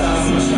some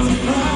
Surprise.